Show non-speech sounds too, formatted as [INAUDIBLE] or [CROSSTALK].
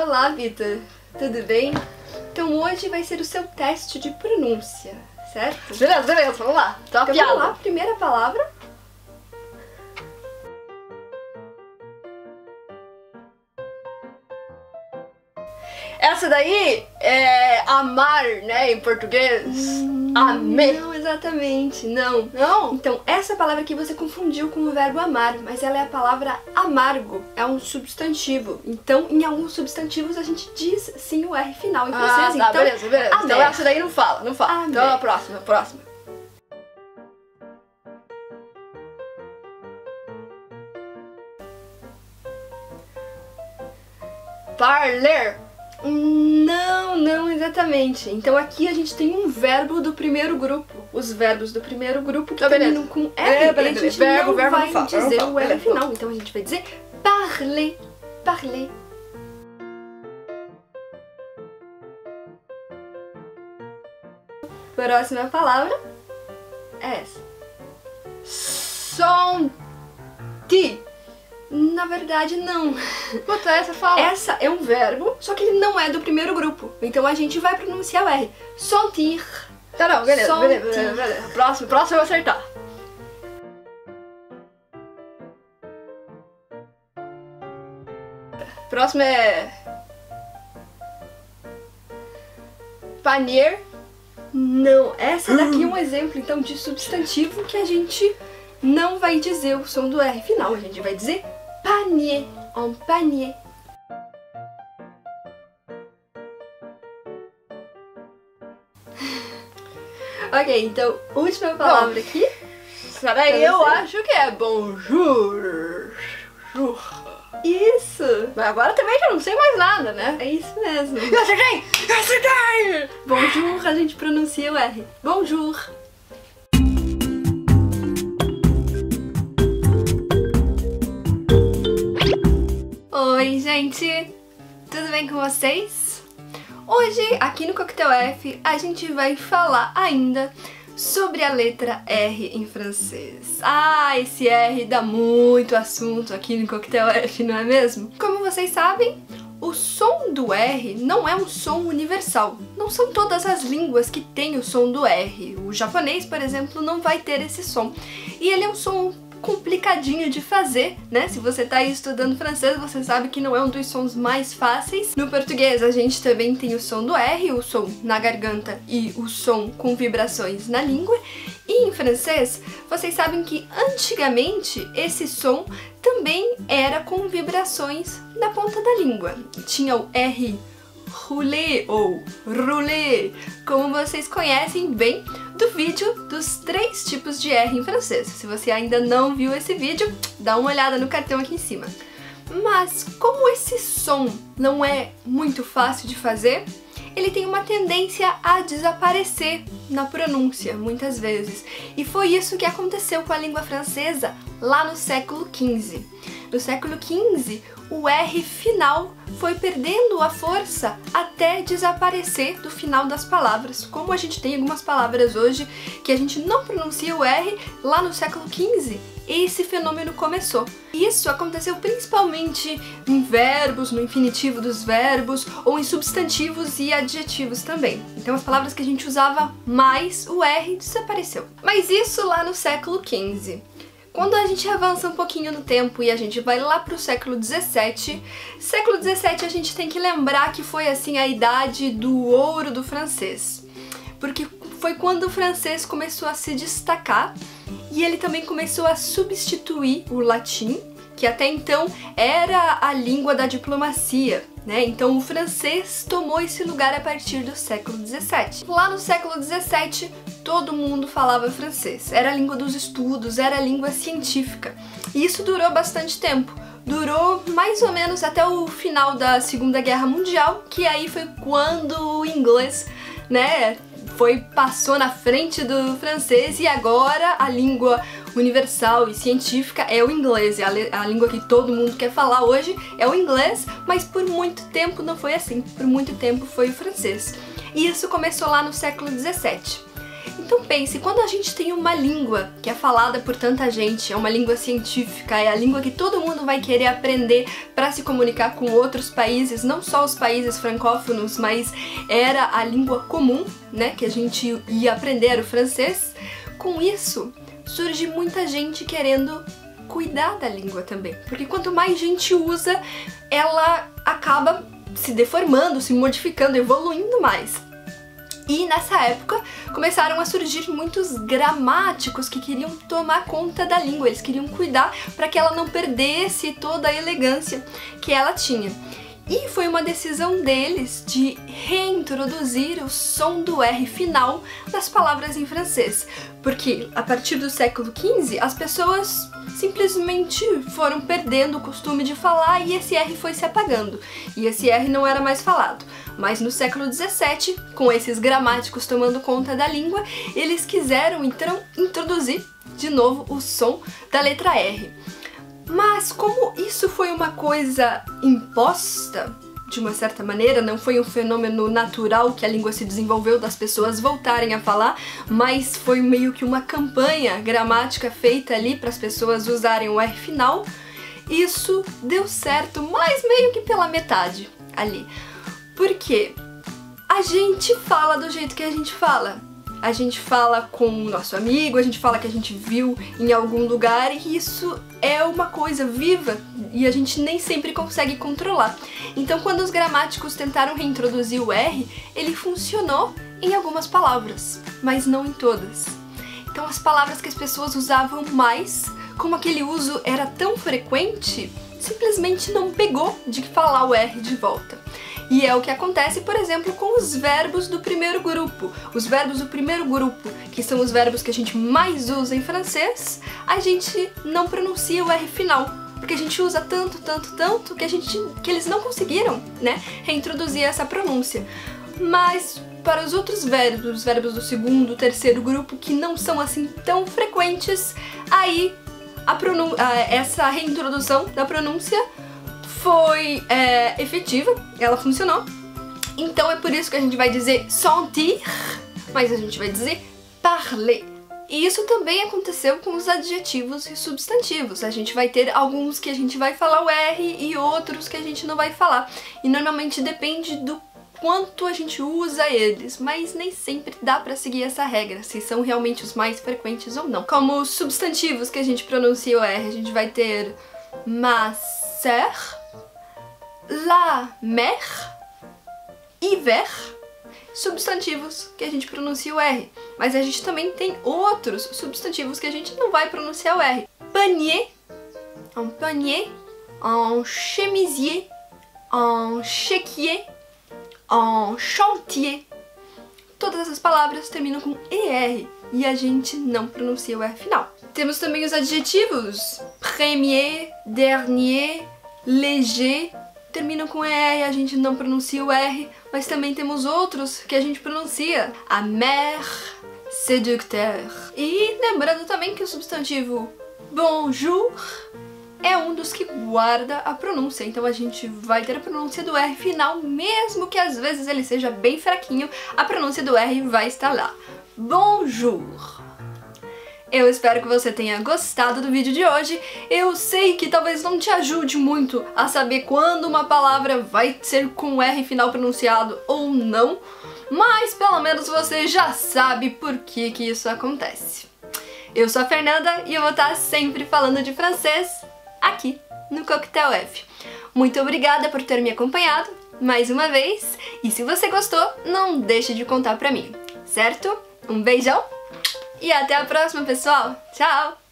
Olá, Vitor. Tudo bem? Então hoje vai ser o seu teste de pronúncia, certo? Beleza, beleza, vamos lá. Tá então piada. vamos lá, primeira palavra. Essa daí é amar, né, em português. Hum, Amei. Não, exatamente, não. Não? Então, essa palavra aqui você confundiu com o verbo amar, mas ela é a palavra amargo, é um substantivo. Então, em alguns substantivos a gente diz sim o R final em Ah, francês. tá, então, beleza, beleza. Então amer. essa daí não fala, não fala. Então a próxima, a próxima. Parler. Exatamente. Então aqui a gente tem um verbo do primeiro grupo. Os verbos do primeiro grupo que beleza. terminam com R. É, beleza, a gente. Verbo, não verbo, vai não fala, dizer não fala. o R Beleza, final. Então a gente vai dizer parler, parler. Próxima palavra é essa. Sonti. Na verdade, não. Puta, essa fala. Essa é um verbo, só que ele não é do primeiro grupo. Então a gente vai pronunciar o R. Sentir. Tá, não, beleza, beleza, beleza, beleza. Próximo, próximo eu vou acertar. Próximo é. Panier. Não, essa daqui é [GASPS] um exemplo então de substantivo que a gente não vai dizer o som do R final, a gente vai dizer panier, un panier. [LAUGHS] ok, então, última palavra aqui. Essa daí Pra eu acho que é bonjour. Jour. Isso! Mas agora também já não sei mais nada, né? É isso mesmo. [LAUGHS] Eu acertei! Eu acertei! Bonjour, a gente pronuncia o R. Bonjour. Oi, gente! Tudo bem com vocês? Hoje, aqui no Coquetel F, a gente vai falar ainda sobre a letra R em francês. Ah, esse R dá muito assunto aqui no Coquetel F, não é mesmo? Como vocês sabem, o som do R não é um som universal. Não são todas as línguas que têm o som do R. O japonês, por exemplo, não vai ter esse som. E ele é um som complicadinho de fazer, né? Se você tá aí estudando francês, você sabe que não é um dos sons mais fáceis. No português, a gente também tem o som do R, o som na garganta e o som com vibrações na língua. E em francês, vocês sabem que antigamente esse som também era com vibrações na ponta da língua. Tinha o R roulé ou roulé, como vocês conhecem bem do vídeo dos três tipos de R em francês. Se você ainda não viu esse vídeo, dá uma olhada no cartão aqui em cima. Mas como esse som não é muito fácil de fazer, ele tem uma tendência a desaparecer na pronúncia, muitas vezes. E foi isso que aconteceu com a língua francesa lá no século XV. No século XV, o R final foi perdendo a força até desaparecer do final das palavras. Como a gente tem algumas palavras hoje que a gente não pronuncia o R, lá no século XV esse fenômeno começou. Isso aconteceu principalmente em verbos, no infinitivo dos verbos, ou em substantivos e adjetivos também. Então as palavras que a gente usava mais, o R desapareceu. Mas isso lá no século XV. Quando a gente avança um pouquinho no tempo e a gente vai lá pro século 17, século 17 a gente tem que lembrar que foi assim a idade do ouro do francês. Porque foi quando o francês começou a se destacar e ele também começou a substituir o latim, que até então era a língua da diplomacia, né? Então o francês tomou esse lugar a partir do século 17. Lá no século 17, todo mundo falava francês. Era a língua dos estudos, era a língua científica. E isso durou bastante tempo. Durou mais ou menos até o final da Segunda Guerra Mundial, que aí foi quando o inglês, né, foi passou na frente do francês e agora a língua universal e científica é o inglês, é a, a língua que todo mundo quer falar hoje é o inglês, mas por muito tempo não foi assim, por muito tempo foi o francês. E isso começou lá no século 17. Então pense, quando a gente tem uma língua que é falada por tanta gente, é uma língua científica, é a língua que todo mundo vai querer aprender para se comunicar com outros países, não só os países francófonos, mas era a língua comum, né, que a gente ia aprender o francês. Com isso, surge muita gente querendo cuidar da língua também, porque quanto mais gente usa, ela acaba se deformando, se modificando, evoluindo mais. E nessa época começaram a surgir muitos gramáticos que queriam tomar conta da língua, eles queriam cuidar para que ela não perdesse toda a elegância que ela tinha. E foi uma decisão deles de reintroduzir o som do R final nas palavras em francês, porque a partir do século XV as pessoas simplesmente foram perdendo o costume de falar e esse R foi se apagando, e esse R não era mais falado. Mas no século XVII, com esses gramáticos tomando conta da língua, eles quiseram então introduzir de novo o som da letra R. Mas como isso foi uma coisa imposta, de uma certa maneira, não foi um fenômeno natural que a língua se desenvolveu das pessoas voltarem a falar, mas foi meio que uma campanha gramática feita ali para as pessoas usarem o R final. Isso deu certo, mas meio que pela metade ali. Porque a gente fala do jeito que a gente fala a gente fala com o nosso amigo, a gente fala que a gente viu em algum lugar e isso é uma coisa viva e a gente nem sempre consegue controlar. Então, quando os gramáticos tentaram reintroduzir o R, ele funcionou em algumas palavras, mas não em todas. Então, as palavras que as pessoas usavam mais, como aquele uso era tão frequente, simplesmente não pegou de falar o R de volta. E é o que acontece, por exemplo, com os verbos do primeiro grupo. Os verbos do primeiro grupo, que são os verbos que a gente mais usa em francês, a gente não pronuncia o R final. Porque a gente usa tanto, tanto, tanto que, a gente, que eles não conseguiram né, reintroduzir essa pronúncia. Mas para os outros verbos, os verbos do segundo, terceiro grupo, que não são assim tão frequentes, aí a essa reintrodução da pronúncia foi é, efetiva, ela funcionou. Então é por isso que a gente vai dizer sentir, mas a gente vai dizer parler. E isso também aconteceu com os adjetivos e substantivos. A gente vai ter alguns que a gente vai falar o R e outros que a gente não vai falar. E normalmente depende do quanto a gente usa eles, mas nem sempre dá para seguir essa regra, se são realmente os mais frequentes ou não. Como os substantivos que a gente pronuncia o R, a gente vai ter ma sœur, la mer, hiver, substantivos que a gente pronuncia o R. Mas a gente também tem outros substantivos que a gente não vai pronunciar o R. Panier, un panier, un chemisier, un chéquier, un chantier. Todas essas palavras terminam com ER e a gente não pronuncia o R final. Temos também os adjetivos premier, dernier, léger, terminam com ER, a gente não pronuncia o R, mas também temos outros que a gente pronuncia. Amer, séducteur. E lembrando também que o substantivo bonjour é um dos que guarda a pronúncia, então a gente vai ter a pronúncia do R final, mesmo que às vezes ele seja bem fraquinho, a pronúncia do R vai estar lá. Bonjour. Eu espero que você tenha gostado do vídeo de hoje. Eu sei que talvez não te ajude muito a saber quando uma palavra vai ser com R final pronunciado ou não, mas pelo menos você já sabe por que, que isso acontece. Eu sou a Fernanda e eu vou estar sempre falando de francês aqui no Coquetel F. Muito obrigada por ter me acompanhado mais uma vez e se você gostou, não deixe de contar pra mim, certo? Um beijão e até a próxima, pessoal. Tchau!